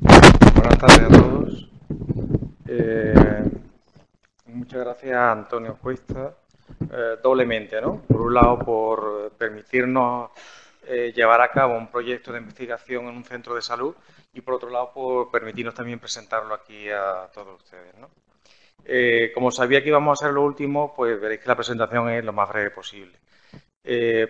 Buenas tardes a todos. Eh, muchas gracias a Antonio Cuesta, eh, doblemente, ¿no? Por un lado, por permitirnos eh, llevar a cabo un proyecto de investigación en un centro de salud y por otro lado, por permitirnos también presentarlo aquí a todos ustedes, ¿no? como sabía que íbamos a hacer lo último, pues veréis que la presentación es lo más breve posible.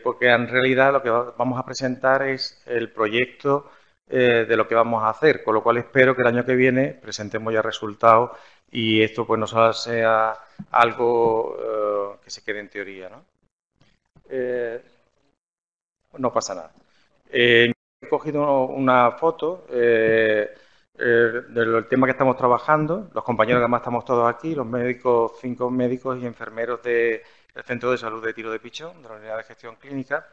porque en realidad lo que vamos a presentar es el proyecto eh, de lo que vamos a hacer, con lo cual espero que el año que viene presentemos ya resultados y esto pues no sea algo eh, que se quede en teoría. No, eh, no pasa nada. he cogido una foto del tema que estamos trabajando, los compañeros además estamos todos aquí, los médicos, cinco médicos y enfermeros del Centro de Salud de Tiro de Pichón, de la Unidad de Gestión Clínica,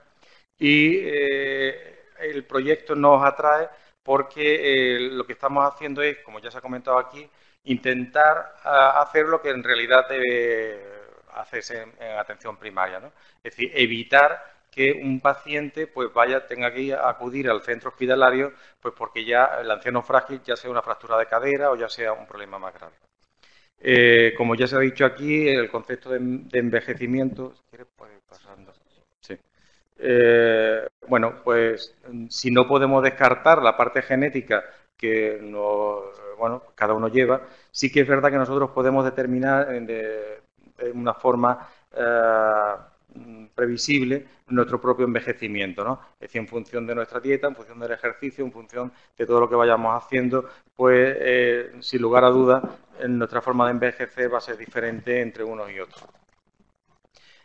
y el proyecto nos atrae porque eh, lo que estamos haciendo es, como ya se ha comentado aquí, intentar ah, hacer lo que en realidad debe hacerse en, atención primaria, ¿no? Es decir, evitar que un paciente pues vaya tenga que acudir al centro hospitalario pues porque ya el anciano frágil ya sea una fractura de cadera o ya sea un problema más grave. Eh, como ya se ha dicho aquí, el concepto de, envejecimiento. Eh, bueno, pues si no podemos descartar la parte genética que bueno, cada uno lleva, sí que es verdad que nosotros podemos determinar de, una forma eh, previsible nuestro propio envejecimiento, ¿no? Es decir, en función de nuestra dieta, en función del ejercicio, en función de todo lo que vayamos haciendo, pues eh, sin lugar a dudas, nuestra forma de envejecer va a ser diferente entre unos y otros.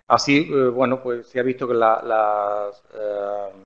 Así, eh, bueno, pues se ha visto que las eh,